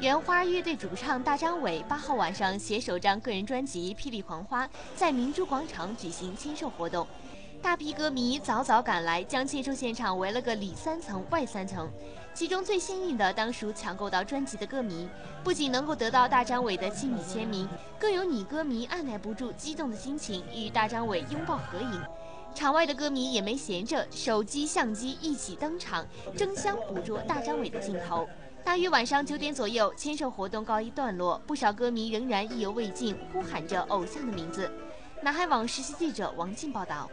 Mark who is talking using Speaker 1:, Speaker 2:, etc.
Speaker 1: 原花乐队主唱大张伟八号晚上携首张个人专辑《霹雳狂花》在明珠广场举行签售活动，大批歌迷早早赶来，将签售现场围了个里三层外三层。其中最幸运的当属抢购到专辑的歌迷，不仅能够得到大张伟的亲笔签名，更有女歌迷按耐不住激动的心情与大张伟拥抱合影。场外的歌迷也没闲着，手机、相机一起登场，争相捕捉大张伟的镜头。大约晚上九点左右，签售活动告一段落，不少歌迷仍然意犹未尽，呼喊着偶像的名字。南海网实习记者王静报道。